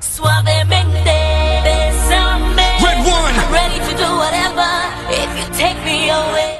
Suavemente, besame. Red one. I'm ready to do whatever if you take me away.